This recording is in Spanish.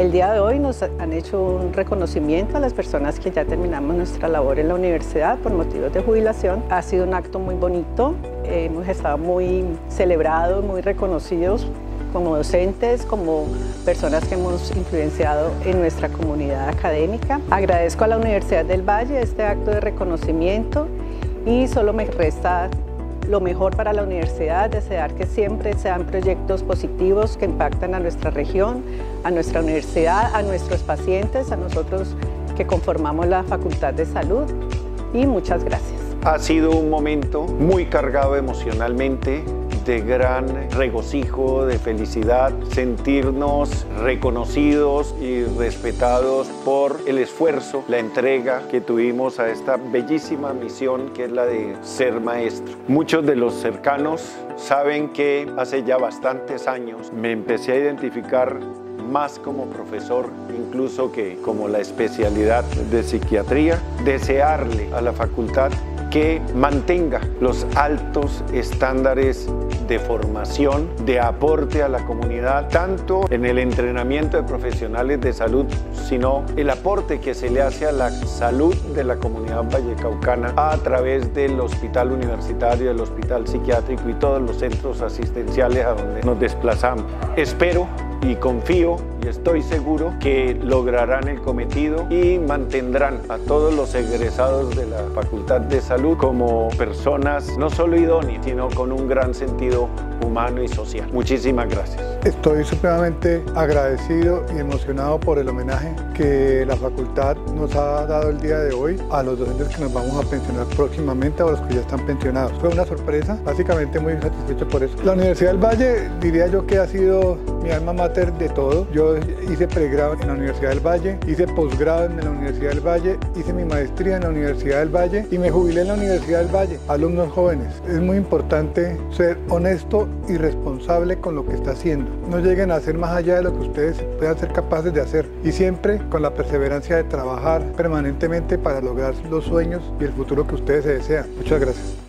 El día de hoy nos han hecho un reconocimiento a las personas que ya terminamos nuestra labor en la universidad por motivos de jubilación. Ha sido un acto muy bonito, hemos estado muy celebrados, muy reconocidos como docentes, como personas que hemos influenciado en nuestra comunidad académica. Agradezco a la Universidad del Valle este acto de reconocimiento y solo me resta lo mejor para la universidad, desear que siempre sean proyectos positivos que impactan a nuestra región, a nuestra universidad, a nuestros pacientes, a nosotros que conformamos la Facultad de Salud y muchas gracias. Ha sido un momento muy cargado emocionalmente, de gran regocijo, de felicidad, sentirnos reconocidos y respetados por el esfuerzo, la entrega que tuvimos a esta bellísima misión que es la de ser maestro. Muchos de los cercanos saben que hace ya bastantes años me empecé a identificar más como profesor incluso que como la especialidad de psiquiatría, desearle a la facultad que mantenga los altos estándares de formación, de aporte a la comunidad, tanto en el entrenamiento de profesionales de salud, sino el aporte que se le hace a la salud de la comunidad vallecaucana a través del hospital universitario, del hospital psiquiátrico y todos los centros asistenciales a donde nos desplazamos. Espero y confío y estoy seguro que lograrán el cometido y mantendrán a todos los egresados de la Facultad de Salud como personas no solo idóneas, sino con un gran sentido humano y social. Muchísimas gracias. Estoy supremamente agradecido y emocionado por el homenaje que la facultad nos ha dado el día de hoy a los docentes que nos vamos a pensionar próximamente o a los que ya están pensionados. Fue una sorpresa, básicamente muy satisfecho por eso. La Universidad del Valle diría yo que ha sido mi alma de todo. Yo hice pregrado en la Universidad del Valle, hice posgrado en la Universidad del Valle, hice mi maestría en la Universidad del Valle y me jubilé en la Universidad del Valle. Alumnos jóvenes, es muy importante ser honesto y responsable con lo que está haciendo. No lleguen a hacer más allá de lo que ustedes puedan ser capaces de hacer y siempre con la perseverancia de trabajar permanentemente para lograr los sueños y el futuro que ustedes se desean. Muchas gracias.